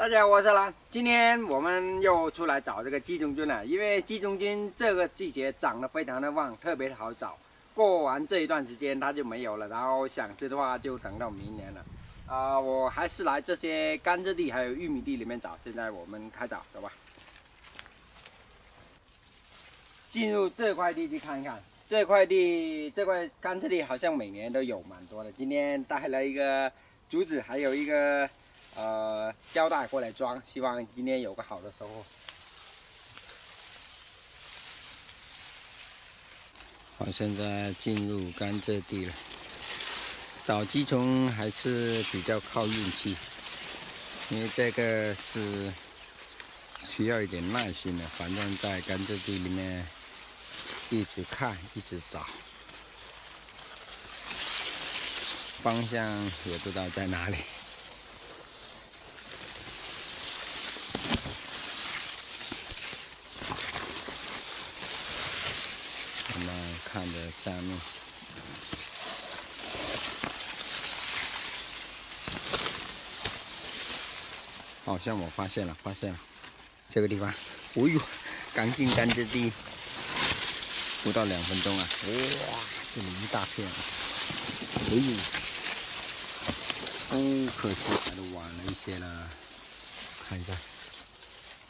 大家好，我是兰。今天我们又出来找这个鸡中菌了，因为鸡中菌这个季节长得非常的旺，特别的好找。过完这一段时间它就没有了，然后想吃的话就等到明年了。啊，我还是来这些甘蔗地还有玉米地里面找。现在我们开找，走吧。进入这块地去看一看，这块地这块甘蔗地好像每年都有蛮多的。今天带来一个竹子，还有一个。呃，胶带过来装，希望今天有个好的收获。好，现在进入甘蔗地了。找鸡虫还是比较靠运气，因为这个是需要一点耐心的。反正在甘蔗地里面一直看，一直找，方向也不知道在哪里。看着下面，好像我发现了，发现了。这个地方，哦呦，刚进甘蔗地，不到两分钟啊，哇，这里一大片，哎呦，哦，可惜来的晚了一些了，看一下，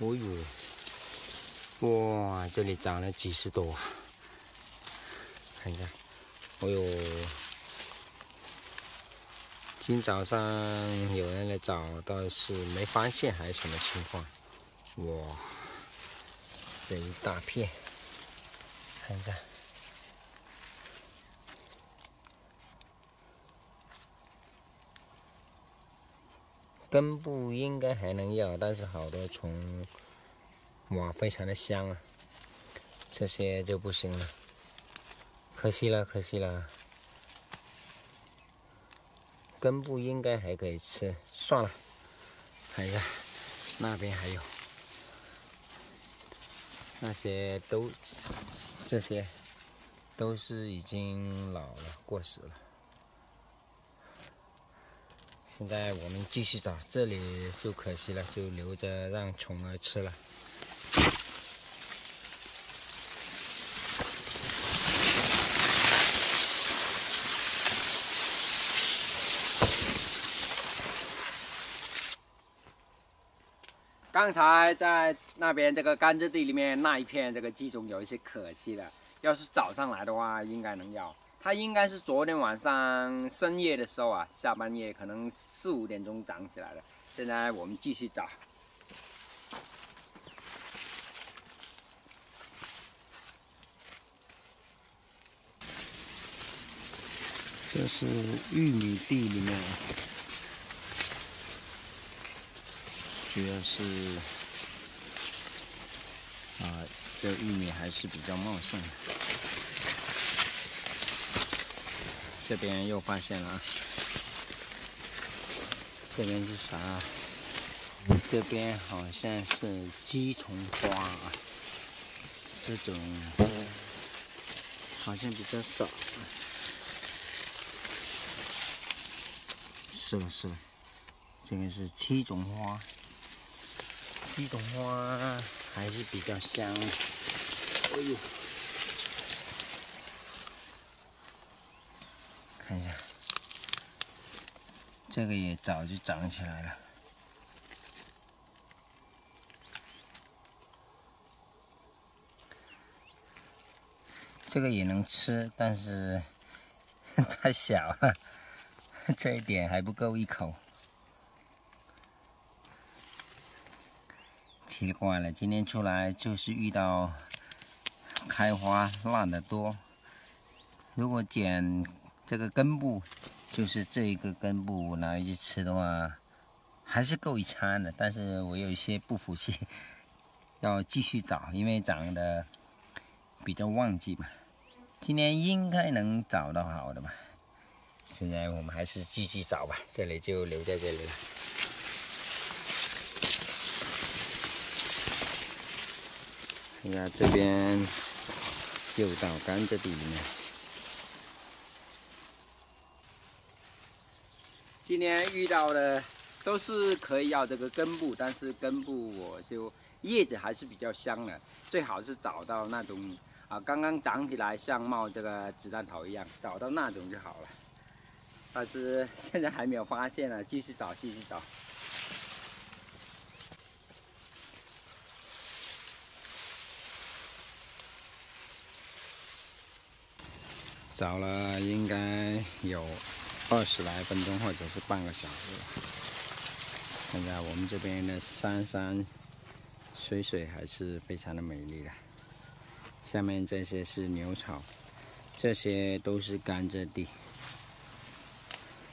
哦呦，哇，这里长了几十朵。看一下，哦呦！今早上有人来找，但是没发现还是什么情况？哇，这一大片，看一下，根部应该还能要，但是好多虫，哇，非常的香啊！这些就不行了。可惜了，可惜了，根部应该还可以吃，算了，看一下那边还有，那些都这些都是已经老了，过时了。现在我们继续找，这里就可惜了，就留着让虫儿吃了。刚才在那边这个甘蔗地里面那一片这个鸡种有一些可惜了，要是早上来的话应该能要。它应该是昨天晚上深夜的时候啊，下半夜可能四五点钟长起来的。现在我们继续找。这是玉米地里面。主要是啊，这玉米还是比较茂盛。这边又发现了啊，这边是啥？这边好像是鸡虫花啊，这种好像比较少。是了是，这边是七种花。鸡种花还是比较香，哎呦，看一下，这个也早就长起来了，这个也能吃，但是 太小了，这一点还不够一口。奇怪了，今天出来就是遇到开花烂的多。如果剪这个根部，就是这一个根部拿回去吃的话，还是够一餐的。但是我有一些不服气，要继续找，因为长得比较旺季嘛。今天应该能找到好的吧？现在我们还是继续找吧，这里就留在这里了。你看这边又到甘蔗地里面。今天遇到的都是可以要这个根部，但是根部我就叶子还是比较香的，最好是找到那种啊刚刚长起来像冒这个子弹头一样，找到那种就好了。但是现在还没有发现呢，继续找，继续找。找了应该有二十来分钟，或者是半个小时。现在我们这边的山山水水还是非常的美丽的。下面这些是牛草，这些都是甘蔗地。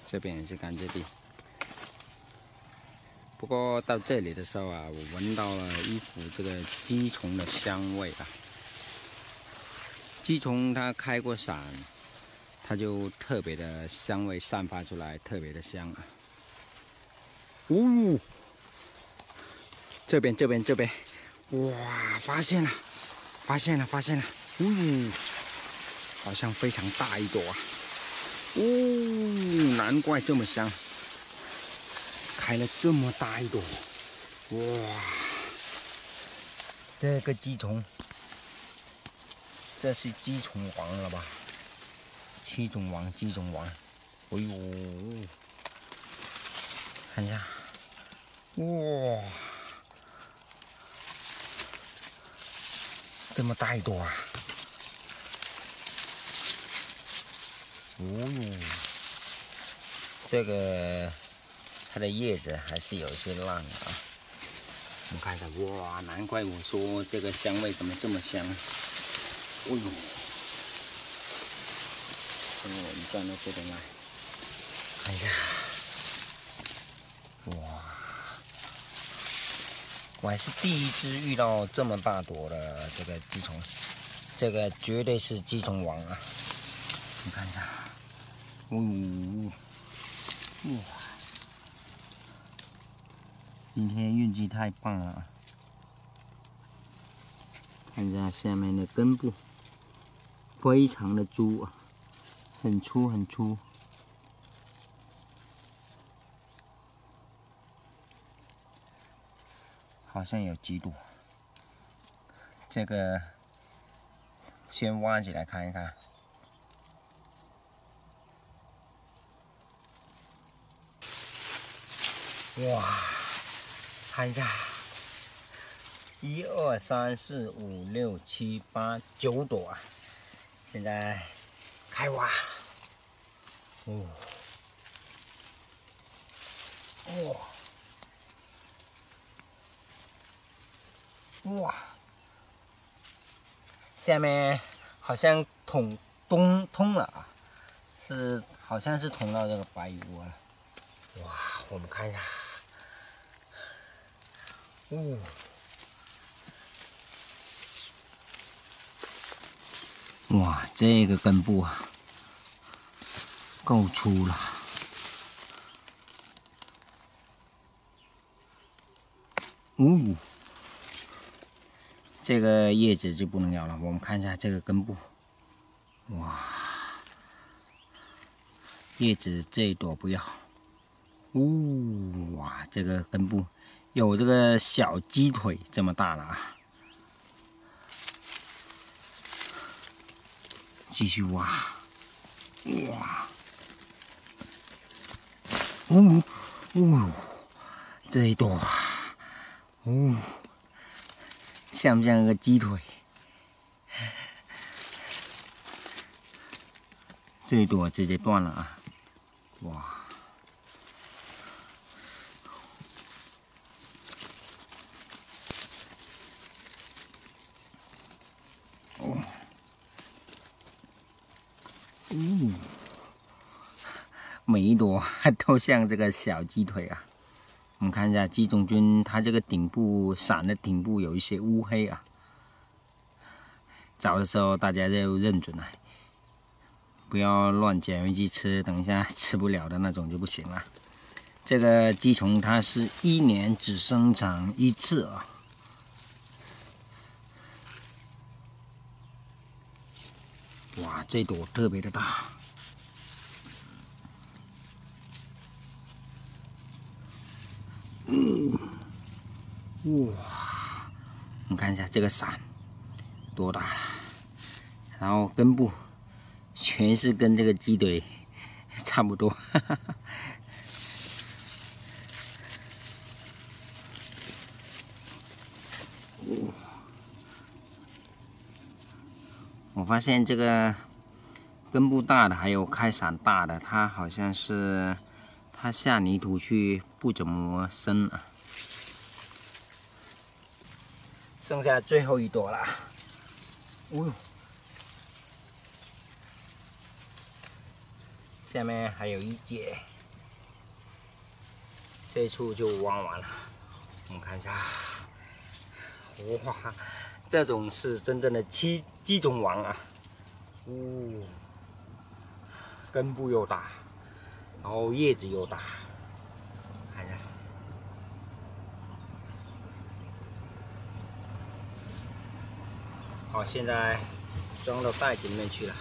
这边也是甘蔗地。不过到这里的时候啊，我闻到了一股这个鸡虫的香味啊。鸡枞它开过伞，它就特别的香味散发出来，特别的香啊！呜，这边这边这边，哇，发现了，发现了，发现了！呜，好像非常大一朵啊！哦，难怪这么香，开了这么大一朵！哇，这个鸡虫。这是鸡虫王了吧？七种王，鸡种王。哎呦，看一下，哇，这么大一朵啊！哦呦，这个它的叶子还是有些烂啊。我看一下，哇，难怪我说这个香味怎么这么香。哎呦！等我一转到这边来，看一下，哇！我还是第一次遇到这么大朵的这个鸡虫，这个绝对是鸡虫王啊！你看一下，哦，哇！今天运气太棒了，看一下下面的根部。非常的粗啊，很粗很粗，好像有几朵。这个先挖起来看一看。哇，看一下，一二三四五六七八九朵啊！现在开挖，哦，哇，哇，下面好像捅通通了啊，是好像是捅到这个白蚁窝了，哇，我们看一下，哦。哇，这个根部啊，够粗了。呜，这个叶子就不能要了。我们看一下这个根部，哇，叶子这一朵不要。呜，哇，这个根部有这个小鸡腿这么大了啊！继续挖，哇，哦，哦，这一朵，哦，像不像个鸡腿？这一朵直接断了啊！哇，每一朵 都像这个小鸡腿啊！我们看一下鸡种菌，它这个顶部伞的顶部有一些乌黑啊。找的时候大家就认准了，不要乱捡回去吃，等一下 吃不了的那种就不行了。这个鸡虫它是一年只生长一次啊。哇，这朵特别的大！哇，我们看一下这个伞多大了，然后根部全是跟这个鸡腿差不多。我发现这个根部大的，还有开伞大的，它好像是它下泥土去不怎么深啊。剩下最后一朵了，哦呦，下面还有一节，这处就挖完了。我们看一下，哇！这种是真正的鸡鸡中王啊！呜，根部又大，然后叶子又大，看一下。好，现在装到袋子里面去了。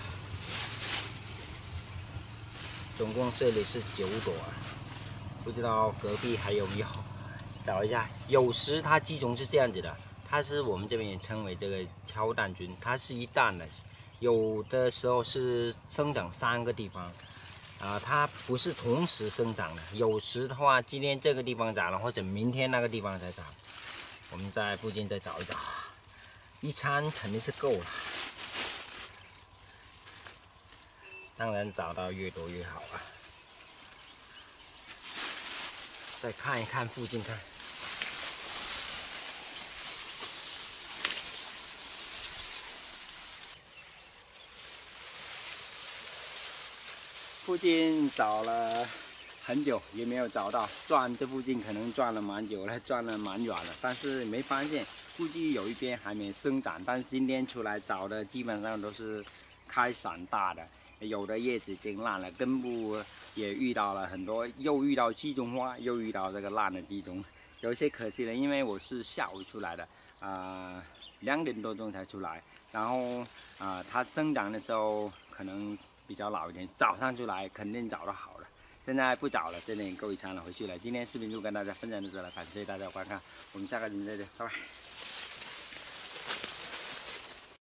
总共这里是九朵，不知道隔壁还有没有？找一下。有时它鸡种是这样子的。它是我们这边也称为这个挑蛋菌，它是一蛋的，有的时候是生长三个地方，啊，它不是同时生长的，有时的话今天这个地方长了，或者明天那个地方才长，我们在附近再找一找，一餐肯定是够了，当然找到越多越好啊，再看一看附近看。附近找了很久也没有找到，转这附近可能转了蛮久了，转了蛮远了，但是没发现。估计有一边还没生长，但是今天出来找的基本上都是开伞大的，有的叶子已经烂了，根部也遇到了很多，又遇到鸡中花，又遇到这个烂的鸡中，有些可惜了，因为我是下午出来的，啊，两点多钟才出来，然后啊，它生长的时候可能。比较老一点，早上出来肯定找的好。现在不早了，这里够一餐了，回去了。今天视频就跟大家分享到这了，感谢大家观看，我们下个视频再见，拜拜。